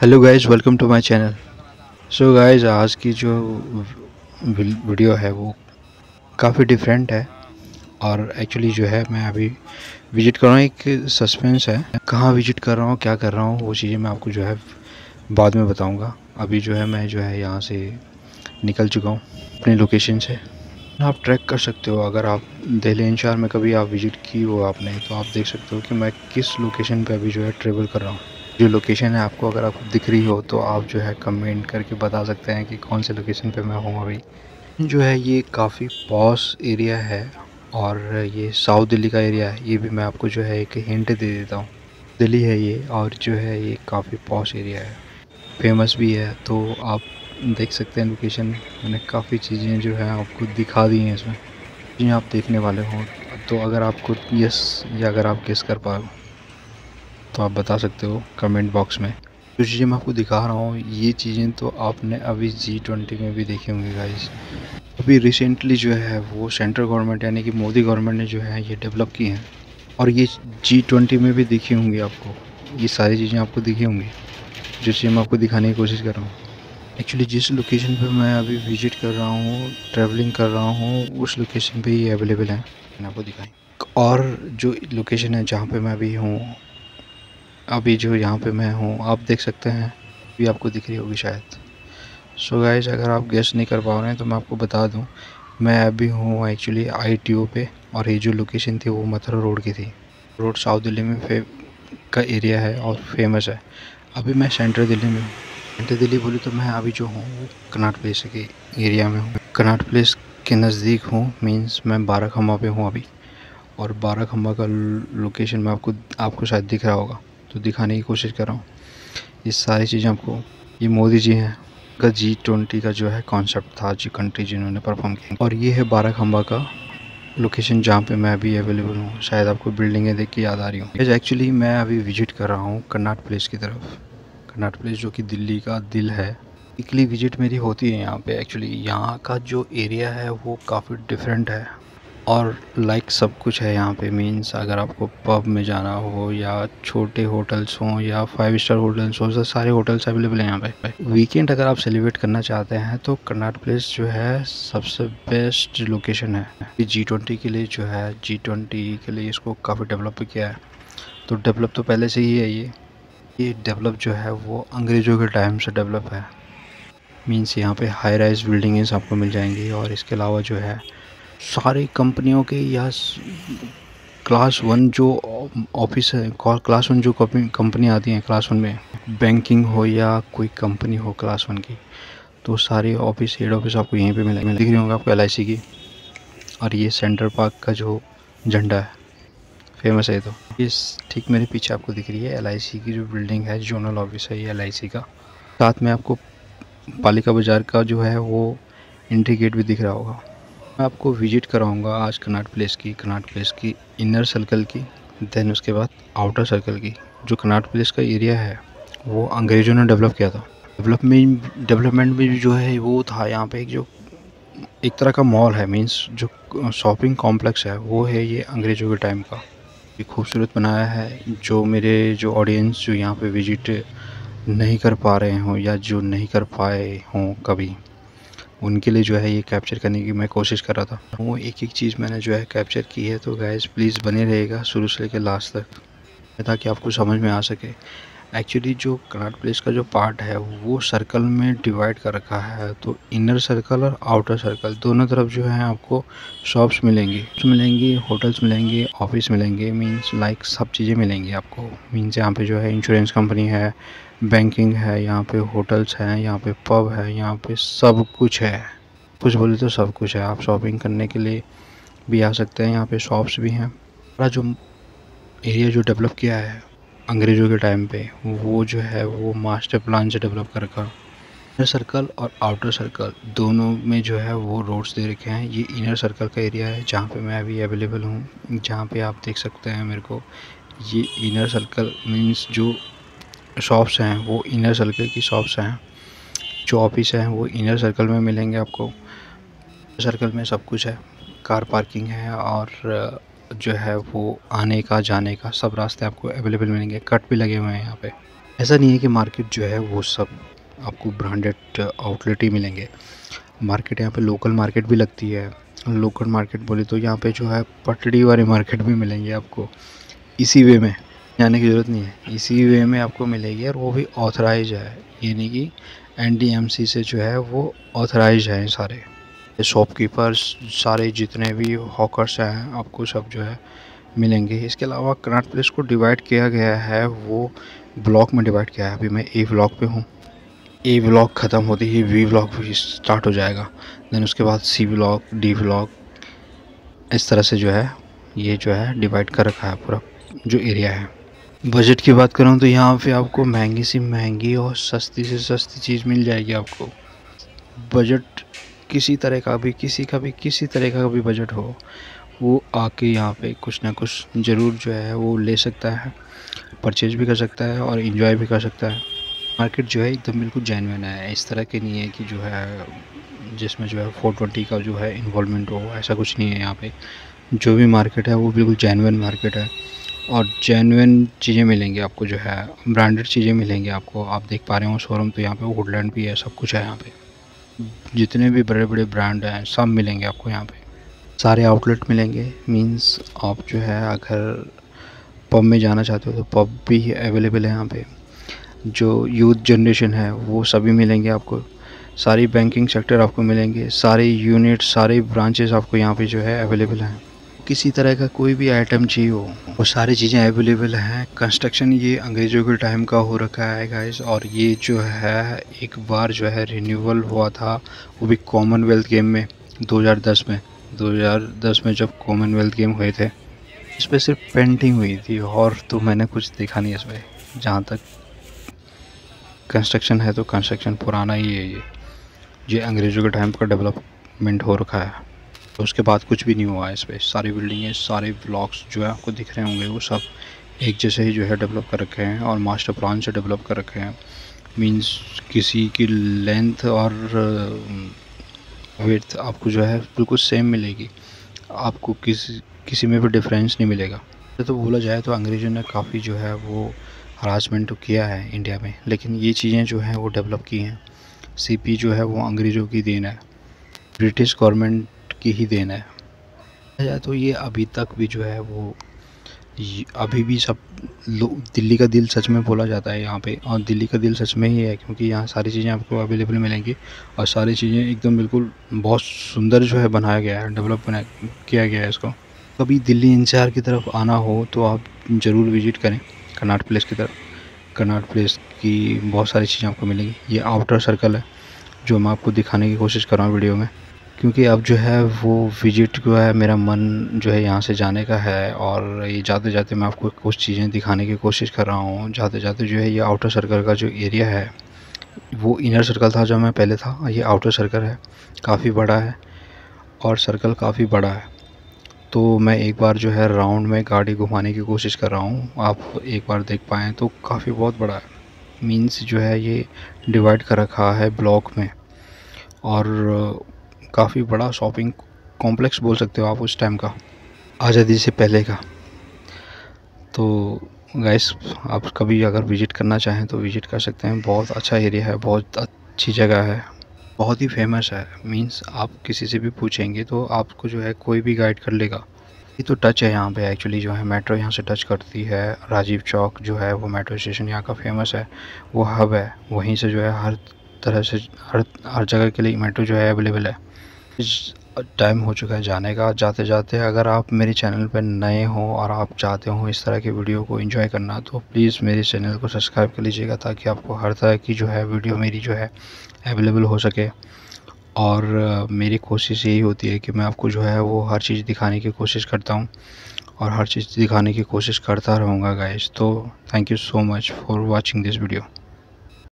Hello guys welcome to my channel so guys आज की जो वीडियो है वो काफ़ी डिफरेंट है। और एक्चुअली जो है, मैं अभी विज़िट कर रहा हूँ, एक सस्पेंस है। कहाँ विज़िट कर रहा हूँ, क्या कर रहा हूँ, वो चीज़ें मैं आपको जो है बाद में बताऊँगा। अभी जो है, मैं जो है यहाँ से निकल चुका हूँ, अपनी लोकेशन से। आप ट्रैक कर सकते हो, अगर आप दिल्ली एन में कभी आप विज़िट की हो आपने तो आप देख सकते हो कि मैं किस लोकेशन पर अभी जो है ट्रेवल कर रहा हूँ। जो लोकेशन है आपको, अगर आपको दिख रही हो तो आप जो है कमेंट करके बता सकते हैं कि कौन से लोकेशन पे मैं हूँ अभी। जो है ये काफ़ी पॉस एरिया है और ये साउथ दिल्ली का एरिया है। ये भी मैं आपको जो है एक हिंट दे देता हूँ। दिल्ली है ये और जो है ये काफ़ी पॉस एरिया है। फ़ेमस भी है तो आप देख सकते हैं लोकेशन मैंने काफ़ी चीज़ें जो है आपको दिखा दी हैं इसमें। जी आप देखने वाले हों। तो अगर आपको यस या अगर आप गेस कर पाओ तो आप बता सकते हो कमेंट बॉक्स में। जो चीज़ें मैं आपको दिखा रहा हूँ, ये चीज़ें तो आपने अभी जी ट्वेंटी में भी देखी होंगी गाइस अभी रिसेंटली जो है, वो सेंट्रल गवर्नमेंट यानी कि मोदी गवर्नमेंट ने जो है, ये डेवलप की हैं। और ये जी ट्वेंटी में भी दिखी होंगी आपको। ये सारी चीज़ें आपको दिखी होंगी जो चीज़ें मैं आपको दिखाने की कोशिश कर रहा हूँ। एक्चुअली जिस लोकेशन पर मैं अभी विज़िट कर रहा हूँ ट्रैवलिंग कर रहा हूँ, उस लोकेशन पर ये अवेलेबल है। मैंने आपको दिखाई और जो लोकेशन है, जहाँ पे मैं अभी हूँ अभी जो यहाँ पे मैं हूँ, आप देख सकते हैं, अभी आपको दिख रही होगी शायद। सो so गाइज़ अगर आप गेस नहीं कर पा रहे हैं तो मैं आपको बता दूँ, मैं अभी हूँ एक्चुअली आई टी ओ पे, और ये जो लोकेशन थी वो मथुरा रोड की थी। रोड साउथ दिल्ली में फे का एरिया है और फ़ेमस है। अभी मैं सेंट्रल दिल्ली में हूँ। सेंट्रल दिल्ली बोली तो मैं अभी जो हूँ, वो कनाट प्लेस के एरिया में हूँ। कनाट प्लेस के नज़दीक हूँ मीन्स मैं बारह खम्बा पे हूँ अभी, और बारह खम्बा का लोकेशन में आपको आपको शायद दिख रहा होगा। तो दिखाने की कोशिश कर रहा हूँ। ये सारी चीज़ें आपको, ये मोदी जी हैं, का जी ट्वेंटी का जो है कॉन्सेप्ट था, जी कंट्री जिन्होंने परफॉर्म किया। और ये है बारह खम्बा का लोकेशन जहाँ पे मैं अभी अवेलेबल हूँ। शायद आपको बिल्डिंगें देख के याद आ रही हूँ। एक्चुअली मैं अभी विज़िट कर रहा हूँ कर्नाट प्लेस की तरफ़। कर्नाट प्लेस जो कि दिल्ली का दिल है। इकली विज़िट मेरी होती है यहाँ पे एक्चुअली यहाँ का जो एरिया है वो काफ़ी डिफरेंट है। और लाइक सब कुछ है यहाँ पे मींस अगर आपको पब में जाना हो या छोटे होटल्स हों या फाइव स्टार होटल्स हों सारे होटल्स अवेलेबल हैं यहाँ पे। वीकेंड अगर आप सेलिब्रेट करना चाहते हैं तो कर्नाट प्लेस जो है सबसे बेस्ट लोकेशन है। जी ट्वेंटी के लिए जो है जी ट्वेंटी के लिए इसको काफ़ी डेवलप किया है। तो डेवलप तो पहले से ही है ये। ये डेवलप जो है, वो अंग्रेज़ों के टाइम से डेवलप है। मीन्स यहाँ पे हाई राइज बिल्डिंग्स आपको मिल जाएँगी और इसके अलावा जो है सारी कंपनियों के या क्लास वन जो ऑफ़िस है क्लास वन जो कंपनी आती हैं क्लास वन में बैंकिंग हो या कोई कंपनी हो क्लास वन की तो सारे ऑफ़िस हेड ऑफ़िस आपको यहीं पे मिलेंगे दिख रही होंगे आपको एलआईसी की। और ये सेंटर पार्क का जो झंडा है फ़ेमस है तो। इस ठीक मेरे पीछे आपको दिख रही है एल की जो बिल्डिंग है जोनल ऑफ़िस है ये LIC का। साथ में आपको पालिका बाज़ार का जो है, वो एंट्री गेट भी दिख रहा होगा। मैं आपको विज़िट कराऊँगा आज कनाट प्लेस की, कनाट प्लेस की इनर सर्कल की देन उसके बाद आउटर सर्कल की। जो कनाट प्लेस का एरिया है, वो अंग्रेज़ों ने डेवलप किया था। डेवलपमेंट डेवलपमेंट में जो है, वो था यहाँ पे एक जो, एक तरह का मॉल है मींस जो शॉपिंग कॉम्प्लेक्स है, वो है ये अंग्रेज़ों के टाइम का। ये खूबसूरत बनाया है, जो मेरे जो ऑडियंस जो यहाँ पे विज़िट नहीं कर पा रहे हों या जो नहीं कर पाए हों कभी। उनके लिए जो है ये कैप्चर करने की मैं कोशिश कर रहा था। वो एक एक चीज़ मैंने जो है कैप्चर की है तो गैस प्लीज़ बने रहेगा शुरू से लेकर लास्ट तक, ताकि आपको समझ में आ सके। एक्चुअली जो कनाट प्लेस का जो पार्ट है, वो सर्कल में डिवाइड कर रखा है तो इनर सर्कल और आउटर सर्कल दोनों तरफ़ जो है आपको शॉप्स मिलेंगी। मिलेंगी होटल्स मिलेंगे ऑफ़िस मिलेंगे मींस लाइक सब चीज़ें मिलेंगी आपको। मींस यहाँ पे जो है इंश्योरेंस कंपनी है बैंकिंग है, यहाँ पे होटल्स हैं, यहाँ पे पब है, यहाँ पे सब कुछ है। कुछ बोले तो सब कुछ है। आप शॉपिंग करने के लिए भी आ सकते हैं, यहाँ पे शॉप्स भी हैं। जो एरिया जो डेवलप किया है अंग्रेज़ों के टाइम पे वो जो है वो मास्टर प्लान से डेवलप कर रखा इनर सर्कल और आउटर सर्कल दोनों में जो है वो रोड्स दे रखे हैं। ये इनर सर्कल का एरिया है जहाँ पे मैं अभी अवेलेबल हूँ, जहाँ पे आप देख सकते हैं मेरे को। ये इनर सर्कल मीन्स जो शॉप्स हैं, वो इनर सर्कल की शॉप्स हैं। जो ऑफ़िस हैं, वो इनर सर्कल में मिलेंगे आपको। सर्कल में सब कुछ है। कार पार्किंग है और जो है वो आने का, जाने का सब रास्ते आपको अवेलेबल मिलेंगे। कट भी लगे हुए हैं यहाँ पे। ऐसा नहीं है कि मार्केट जो है वो सब आपको ब्रांडेड आउटलेट ही मिलेंगे। मार्केट यहाँ पे लोकल मार्केट भी लगती है। लोकल मार्केट बोले तो यहाँ पे जो है पटड़ी वाले मार्केट भी मिलेंगे आपको। इसी वे में, जाने की ज़रूरत नहीं है। इसी वे में आपको मिलेगी और वो भी ऑथराइज है। यानी कि एनडीएमसी से जो है वो ऑथराइज हैं सारे। शॉपकीपर्स सारे जितने भी हॉकर्स हैं, आपको सब जो है मिलेंगे। इसके अलावा कनाट प्लेस को डिवाइड किया गया है, वो ब्लॉक में डिवाइड किया है। अभी मैं ए ब्लॉक पे हूँ। ए ब्लॉक ख़त्म होते ही वी ब्लॉक भी स्टार्ट हो जाएगा। देन उसके बाद सी ब्लॉक डी ब्लॉक इस तरह से जो है, ये जो है डिवाइड कर रखा है पूरा जो एरिया है। बजट की बात करूँ तो यहाँ पे आपको महँगी सी महँगी और सस्ती से सस्ती चीज़ मिल जाएगी आपको। बजट किसी तरह का भी, किसी का भी, किसी तरह का भी बजट हो, वो आके यहाँ पे कुछ ना कुछ ज़रूर जो है वो ले सकता है परचेज भी कर सकता है और इन्जॉय भी कर सकता है। मार्केट जो है एकदम बिल्कुल जेनविन है, इस तरह के नहीं है कि जो है, जिसमें जो है फोर ट्वेंटी का जो है इन्वॉलमेंट हो, ऐसा कुछ नहीं है यहाँ पे। जो भी मार्केट है वो बिल्कुल जेनविन मार्केट है और जेनविन चीज़ें मिलेंगी आपको जो है ब्रांडेड चीज़ें मिलेंगी आपको, आप देख पा रहे हो शोरूम तो यहाँ पे वुडलैंड भी है, सब कुछ है यहाँ पे। जितने भी बड़े बड़े ब्रांड हैं, सब मिलेंगे आपको यहाँ पे। सारे आउटलेट मिलेंगे। मींस आप जो है, अगर पब में जाना चाहते हो तो पब भी अवेलेबल है यहाँ पे। जो यूथ जनरेशन है, वो सभी मिलेंगे आपको। सारी बैंकिंग सेक्टर आपको मिलेंगे। सारे यूनिट सारे ब्रांचेस आपको यहाँ पे जो है अवेलेबल हैं। किसी तरह का कोई भी आइटम चाहिए हो, वो सारी चीज़ें अवेलेबल हैं। कंस्ट्रक्शन ये अंग्रेज़ों के टाइम का हो रखा है गाइस और ये जो है, एक बार जो है रिन्यूअल हुआ था, वो भी कॉमनवेल्थ गेम में 2010 में। 2010 में जब कॉमनवेल्थ गेम हुए थे, इस पर सिर्फ़ पेंटिंग हुई थी और तो मैंने कुछ देखा नहीं इसमें जहाँ तक कंस्ट्रक्शन है तो कंस्ट्रक्शन पुराना ही है ये। ये अंग्रेज़ों के टाइम का डेवलपमेंट हो रखा है। तो उसके बाद कुछ भी नहीं हुआ है इस पर सारी बिल्डिंगें सारे ब्लॉक्स जो है आपको दिख रहे होंगे, वो सब एक जैसे ही जो है डेवलप कर रखे हैं और मास्टर प्लान से डेवलप कर रखे हैं। मींस किसी की लेंथ और विथ आपको जो है बिल्कुल सेम मिलेगी। आपको किसी किसी में भी डिफरेंस नहीं मिलेगा। तो बोला जाए तो अंग्रेज़ों ने काफ़ी जो है वो हरासमेंट तो किया है इंडिया में, लेकिन ये चीज़ें जो हैं वो डेवलप की हैं। सीपी जो है वो अंग्रेज़ों की देन है। ब्रिटिश गवर्नमेंट की ही देन है। तो ये अभी तक भी जो है वो अभी भी सब लोग दिल्ली का दिल सच में बोला जाता है यहाँ पे। और दिल्ली का दिल सच में ही है क्योंकि यहाँ सारी चीज़ें आपको अवेलेबल मिलेंगी। और सारी चीज़ें एकदम बिल्कुल बहुत सुंदर जो है बनाया गया है डेवलप बना, किया गया है इसको। कभी दिल्ली इंचार की तरफ़ आना हो तो आप ज़रूर विज़िट करें कर्नाट प्लेस की तरफ़। कर्नाट प्लेस की बहुत सारी चीज़ें आपको मिलेंगी। ये आउटर सर्कल है, जो मैं आपको दिखाने की कोशिश कर रहा हूँ वीडियो में। क्योंकि अब जो है वो विज़िट जो है मेरा मन जो है यहाँ से जाने का है और ये जाते जाते मैं आपको कुछ चीज़ें दिखाने की कोशिश कर रहा हूँ। जाते जाते जो है ये आउटर सर्कल का जो एरिया है, वो इनर सर्कल था जो मैं पहले था, ये आउटर सर्कल है, काफ़ी बड़ा है और सर्कल काफ़ी बड़ा है। तो मैं एक बार जो है राउंड में गाड़ी घुमाने की कोशिश कर रहा हूँ, आप एक बार देख पाएँ तो काफ़ी बहुत बड़ा है। मीन्स जो है ये डिवाइड कर रखा है ब्लॉक में और काफ़ी बड़ा शॉपिंग कॉम्प्लेक्स बोल सकते हो आप उस टाइम का, आज़ादी से पहले का। तो गैस आप कभी अगर विज़िट करना चाहें तो विज़िट कर सकते हैं। बहुत अच्छा एरिया है, बहुत अच्छी जगह है, बहुत ही फ़ेमस है। मींस आप किसी से भी पूछेंगे तो आपको जो है कोई भी गाइड कर लेगा। ये तो टच है यहाँ पे एक्चुअली जो है। मेट्रो यहाँ से टच करती है। राजीव चौक जो है वो मेट्रो स्टेशन यहाँ का फ़ेमस है। वो हब है। वहीं से जो है हर तरह से हर हर जगह के लिए मेट्रो जो है अवेलेबल है। टाइम हो चुका है जाने का। जाते जाते अगर आप मेरे चैनल पर नए हों और आप चाहते हो इस तरह के वीडियो को एंजॉय करना तो प्लीज़ मेरे चैनल को सब्सक्राइब कर लीजिएगा ताकि आपको हर तरह की जो है वीडियो मेरी जो है अवेलेबल हो सके। और मेरी कोशिश यही होती है कि मैं आपको जो है वो हर चीज़ दिखाने की कोशिश करता हूँ और हर चीज़ दिखाने की कोशिश करता रहूँगा गाइस तो thank you so much for watching this video